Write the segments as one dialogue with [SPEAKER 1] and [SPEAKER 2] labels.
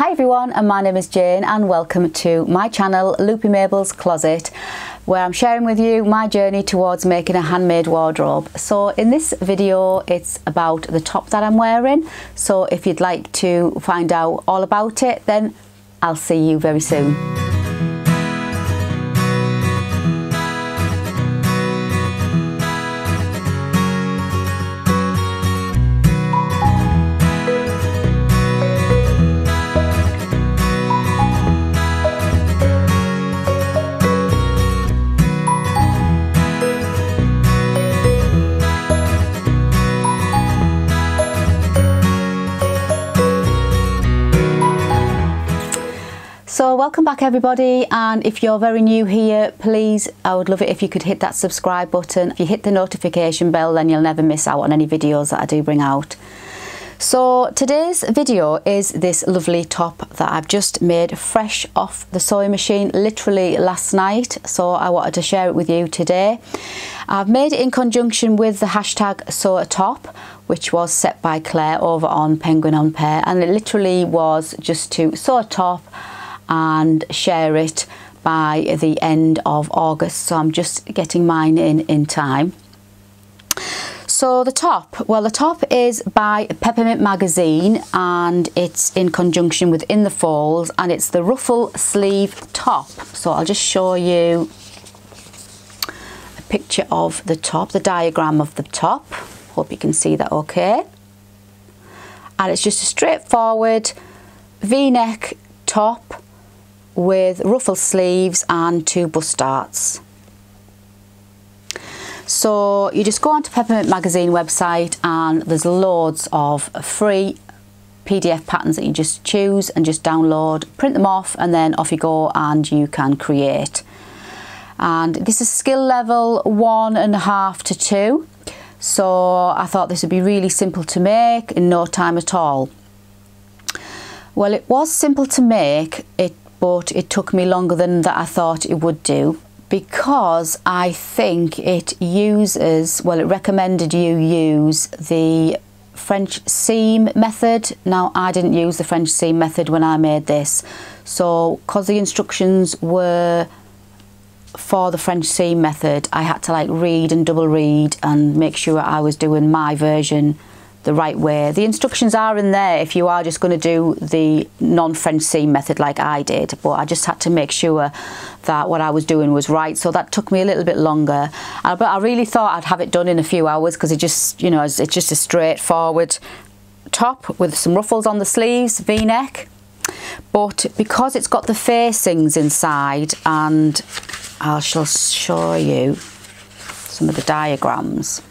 [SPEAKER 1] Hi everyone and my name is Jayne and welcome to my channel Loopy Mabel's Closet where I'm sharing with you my journey towards making a handmade wardrobe. So in this video it's about the top that I'm wearing so if you'd like to find out all about it then I'll see you very soon. Welcome back everybody and if you're very new here please I would love it if you could hit that subscribe button. If you hit the notification bell then you'll never miss out on any videos that I do bring out. So today's video is this lovely top that I've just made fresh off the sewing machine literally last night so I wanted to share it with you today. I've made it in conjunction with the hashtag sew a top which was set by Claire over on Penguin and Pear and it literally was just to sew a top and share it by the end of August. So I'm just getting mine in in time. So the top well the top is by Peppermint magazine and it's in conjunction with In the Folds and it's the ruffle sleeve top. So I'll just show you a picture of the top the diagram of the top. Hope you can see that okay. And it's just a straightforward v-neck top with ruffle sleeves and two bust darts. So you just go onto Peppermint Magazine website and there's loads of free PDF patterns that you just choose and just download, print them off and then off you go and you can create. And this is skill level one and a half to two. So I thought this would be really simple to make in no time at all. Well, it was simple to make. It but it took me longer than that I thought it would do because I think it uses, well, it recommended you use the French seam method. Now, I didn't use the French seam method when I made this. So, because the instructions were for the French seam method, I had to like read and double read and make sure I was doing my version the right way. The instructions are in there if you are just going to do the non-French seam method like I did, but I just had to make sure that what I was doing was right. So that took me a little bit longer. Uh, but I really thought I'd have it done in a few hours because it just, you know, it's, it's just a straightforward top with some ruffles on the sleeves, v-neck. But because it's got the facings inside and I shall show you some of the diagrams.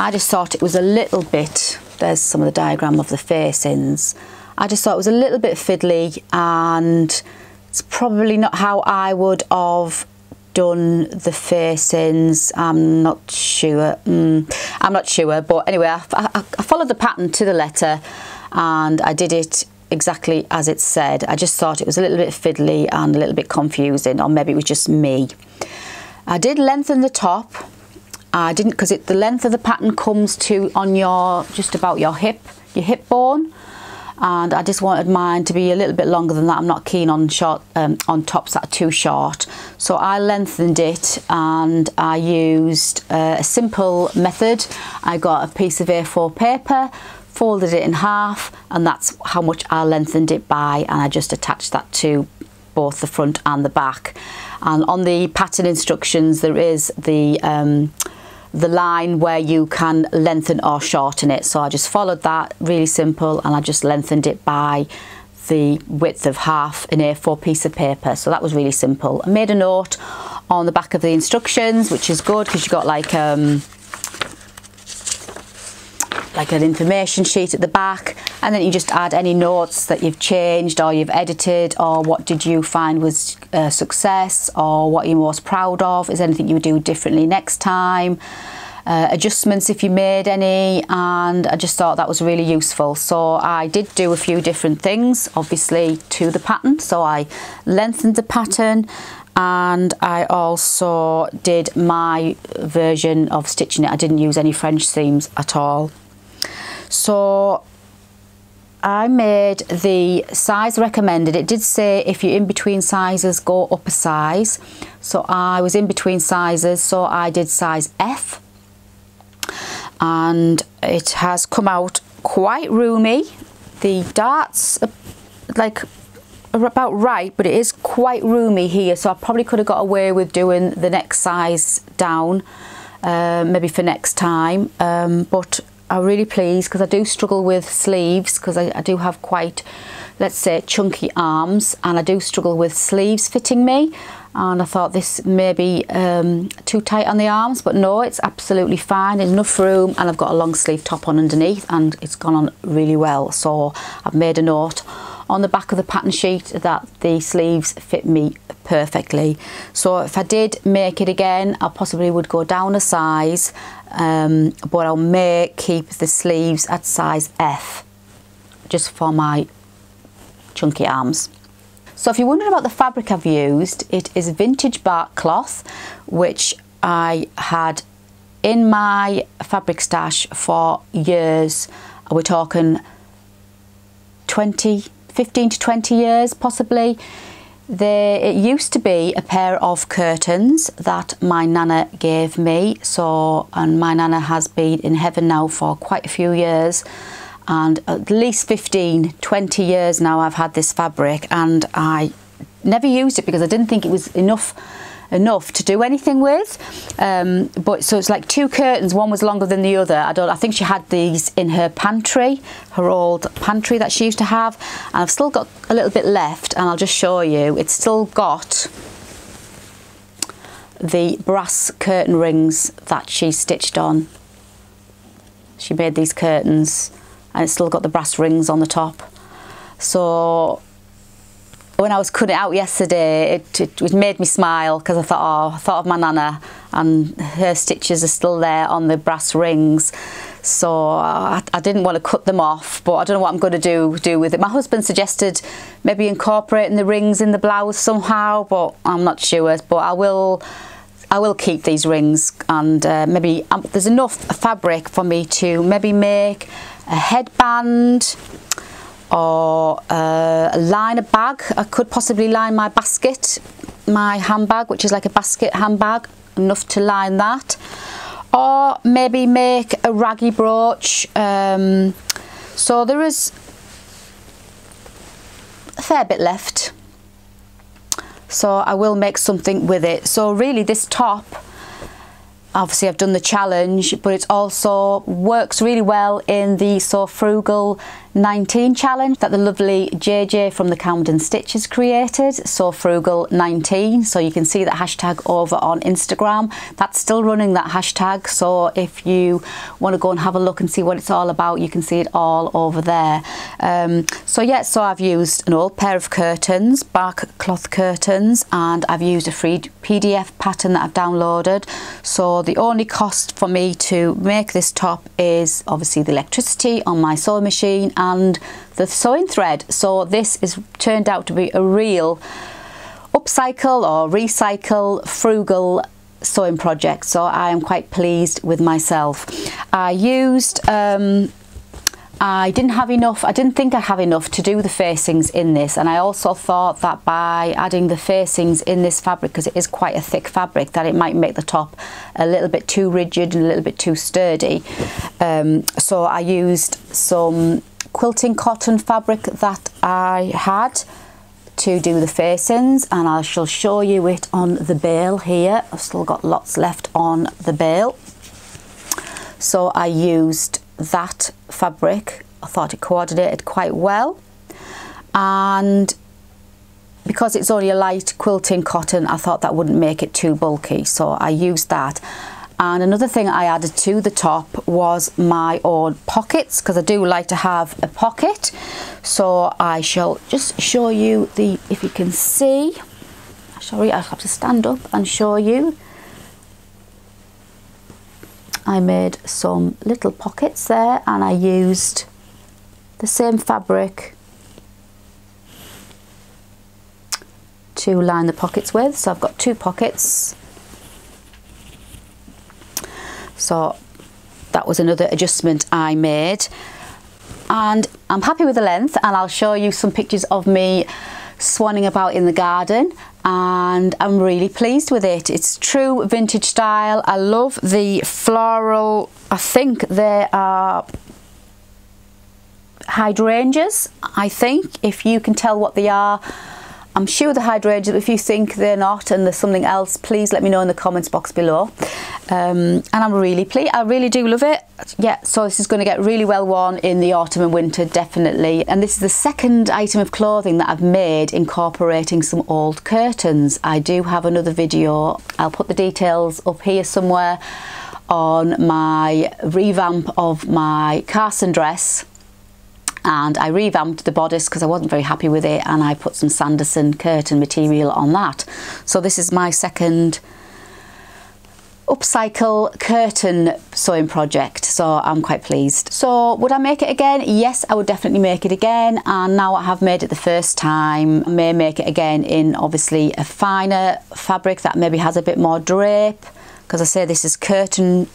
[SPEAKER 1] I just thought it was a little bit, there's some of the diagram of the facings. I just thought it was a little bit fiddly and it's probably not how I would have done the facings. I'm not sure. Mm, I'm not sure. But anyway, I, I, I followed the pattern to the letter and I did it exactly as it said. I just thought it was a little bit fiddly and a little bit confusing or maybe it was just me. I did lengthen the top I didn't because the length of the pattern comes to on your just about your hip your hip bone. And I just wanted mine to be a little bit longer than that. I'm not keen on short um, on tops that are too short. So I lengthened it and I used uh, a simple method. I got a piece of A4 paper folded it in half and that's how much I lengthened it by. And I just attached that to both the front and the back. And on the pattern instructions there is the um, the line where you can lengthen or shorten it. So I just followed that, really simple, and I just lengthened it by the width of half an A4 piece of paper. So that was really simple. I made a note on the back of the instructions, which is good because you got like um, like an information sheet at the back and then you just add any notes that you've changed or you've edited or what did you find was a success or what you're most proud of is anything you would do differently next time. Uh, adjustments if you made any and I just thought that was really useful. So I did do a few different things obviously to the pattern. So I lengthened the pattern and I also did my version of stitching it. I didn't use any French seams at all so I made the size recommended. It did say if you're in between sizes, go up a size. So I was in between sizes, so I did size F. And it has come out quite roomy. The darts are like are about right, but it is quite roomy here. So I probably could have got away with doing the next size down, uh, maybe for next time. Um, but I'm really pleased because I do struggle with sleeves because I, I, do have quite, let's say, chunky arms and I do struggle with sleeves fitting me. And I thought this may be um, too tight on the arms, but no, it's absolutely fine. There's enough room and I've got a long sleeve top on underneath and it's gone on really well. So I've made a note on the back of the pattern sheet that the sleeves fit me perfectly. So if I did make it again, I possibly would go down a size um, but I may keep the sleeves at size F just for my chunky arms. So if you're wondering about the fabric I've used, it is vintage bark cloth, which I had in my fabric stash for years. We're talking 20, 15 to 20 years possibly. There, it used to be a pair of curtains that my nana gave me. So, and my nana has been in heaven now for quite a few years, and at least 15, 20 years now I've had this fabric, and I never used it because I didn't think it was enough enough to do anything with. Um, but so it's like two curtains. One was longer than the other. I don't. I think she had these in her pantry, her old pantry that she used to have, and I've still got a little bit left. And I'll just show you. It's still got the brass curtain rings that she stitched on. She made these curtains, and it's still got the brass rings on the top. So when I was cutting it out yesterday, it, it, it made me smile because I thought, oh, I thought of my nana and her stitches are still there on the brass rings. So I, I, didn't want to cut them off, but I don't know what I'm going to do do with it. My husband suggested maybe incorporating the rings in the blouse somehow, but I'm not sure. But I will. I will keep these rings and uh, maybe um, there's enough fabric for me to maybe make a headband or uh, line a bag. I could possibly line my basket, my handbag, which is like a basket handbag, enough to line that. Or maybe make a raggy brooch. Um, so there is a fair bit left. So I will make something with it. So really this top obviously I've done the challenge but it also works really well in the Sew Frugal 19 challenge that the lovely JJ from the Camden Stitches created. Sew Frugal 19 so you can see that hashtag over on Instagram. That's still running that hashtag. So if you want to go and have a look and see what it's all about you can see it all over there. Um, so yeah so I've used an old pair of curtains bark cloth curtains and I've used a free PDF pattern that I've downloaded. So the only cost for me to make this top is obviously the electricity on my sewing machine and the sewing thread. So this is turned out to be a real upcycle or recycle frugal sewing project. So I am quite pleased with myself. I used um, I didn't have enough, I didn't think I have enough to do the facings in this and I also thought that by adding the facings in this fabric because it is quite a thick fabric that it might make the top a little bit too rigid and a little bit too sturdy. Um, so I used some quilting cotton fabric that I had to do the facings and I shall show you it on the bale here. I've still got lots left on the bale. So I used that fabric. I thought it coordinated quite well. And because it's only a light quilting cotton, I thought that wouldn't make it too bulky. So I used that. And another thing I added to the top was my own pockets because I do like to have a pocket. So I shall just show you the, if you can see, sorry, I have to stand up and show you I made some little pockets there and I used the same fabric to line the pockets with. So I've got two pockets. So that was another adjustment I made. And I'm happy with the length and I'll show you some pictures of me swanning about in the garden and I'm really pleased with it. It's true vintage style. I love the floral, I think they are hydrangeas, I think, if you can tell what they are. I'm sure the hydrangeas, if you think they're not and there's something else, please let me know in the comments box below. Um, and I'm really pleased, I really do love it. Yeah, so this is going to get really well worn in the autumn and winter, definitely. And this is the second item of clothing that I've made incorporating some old curtains. I do have another video, I'll put the details up here somewhere on my revamp of my Carson dress and I revamped the bodice because I wasn't very happy with it and I put some Sanderson curtain material on that. So this is my second upcycle curtain sewing project so I'm quite pleased. So would I make it again? Yes I would definitely make it again and now I have made it the first time I may make it again in obviously a finer fabric that maybe has a bit more drape because I say this is curtain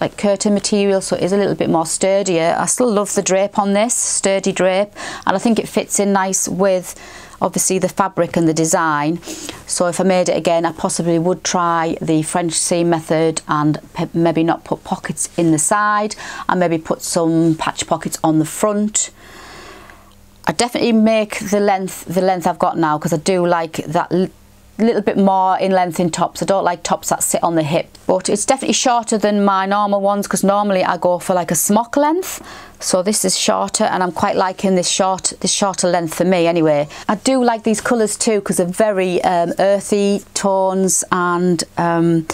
[SPEAKER 1] like curtain material so it is a little bit more sturdier. I still love the drape on this, sturdy drape and I think it fits in nice with obviously the fabric and the design so if I made it again I possibly would try the French seam method and maybe not put pockets in the side and maybe put some patch pockets on the front I definitely make the length the length I've got now because I do like that little bit more in length in tops. I don't like tops that sit on the hip, but it's definitely shorter than my normal ones because normally I go for like a smock length. So this is shorter and I'm quite liking this short, this shorter length for me anyway. I do like these colours too because they're very um, earthy tones and um,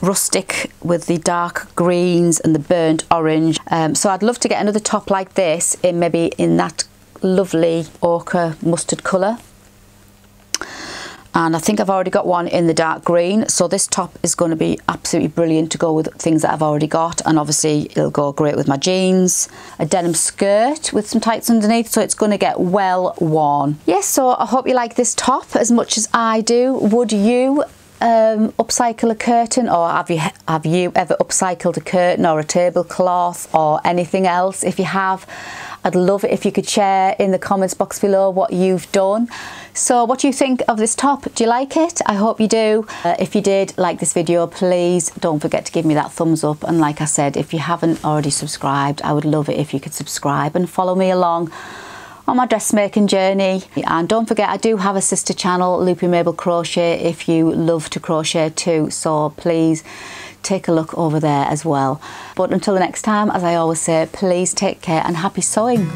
[SPEAKER 1] rustic with the dark greens and the burnt orange. Um, so I'd love to get another top like this in maybe in that lovely ochre mustard colour and I think I've already got one in the dark green. So this top is going to be absolutely brilliant to go with things that I've already got. And obviously it'll go great with my jeans a denim skirt with some tights underneath. So it's going to get well worn. Yes so I hope you like this top as much as I do. Would you um, upcycle a curtain or have you have you ever upcycled a curtain or a tablecloth or anything else? If you have I'd love it if you could share in the comments box below what you've done. So what do you think of this top? Do you like it? I hope you do. Uh, if you did like this video, please don't forget to give me that thumbs up. And like I said, if you haven't already subscribed, I would love it if you could subscribe and follow me along on my dressmaking journey and don't forget I do have a sister channel Loopy Mabel Crochet if you love to crochet too so please take a look over there as well. But until the next time, as I always say, please take care and happy sewing.